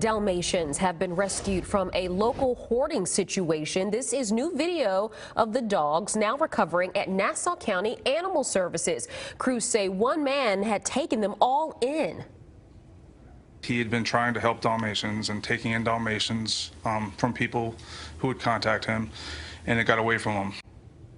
Dalmatians have been rescued from a local hoarding situation. This is new video of the dogs now recovering at Nassau County Animal Services. Crews say one man had taken them all in. He had been trying to help Dalmatians and taking in Dalmatians um, from people who would contact him, and it got away from him.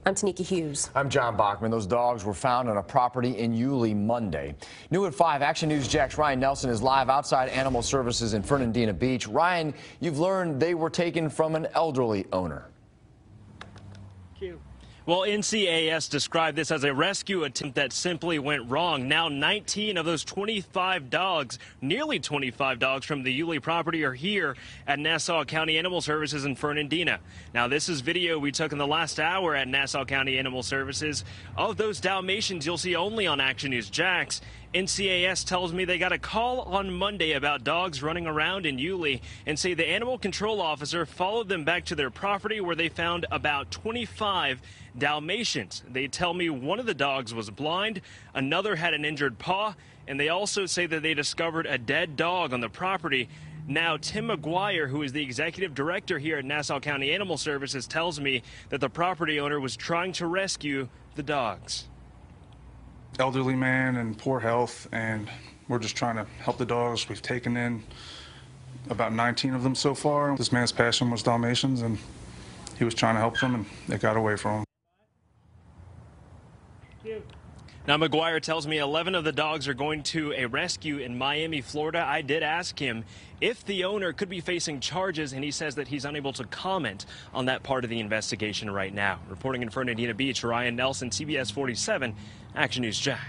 I'm Tenikka Hughes. I'm John Bachman. Those dogs were found on a property in Yulee Monday. New at 5, Action News Jax Ryan Nelson is live outside Animal Services in Fernandina Beach. Ryan, you've learned they were taken from an elderly owner. Well, NCAS described this as a rescue attempt that simply went wrong. Now 19 of those 25 dogs, nearly 25 dogs from the Yulee property are here at Nassau County Animal Services in Fernandina. Now this is video we took in the last hour at Nassau County Animal Services of those Dalmatians you'll see only on Action News Jax. NCAS tells me they got a call on Monday about dogs running around in Yulee and say the animal control officer followed them back to their property where they found about 25 Dalmatians. They tell me one of the dogs was blind, another had an injured paw, and they also say that they discovered a dead dog on the property. Now, Tim McGuire, who is the executive director here at Nassau County Animal Services, tells me that the property owner was trying to rescue the dogs elderly man in poor health, and we're just trying to help the dogs. We've taken in about 19 of them so far. This man's passion was Dalmatians, and he was trying to help them, and they got away from him. Now, McGuire tells me 11 of the dogs are going to a rescue in Miami, Florida. I did ask him if the owner could be facing charges, and he says that he's unable to comment on that part of the investigation right now. Reporting in Fernandina Beach, Ryan Nelson, CBS 47, Action News Jax.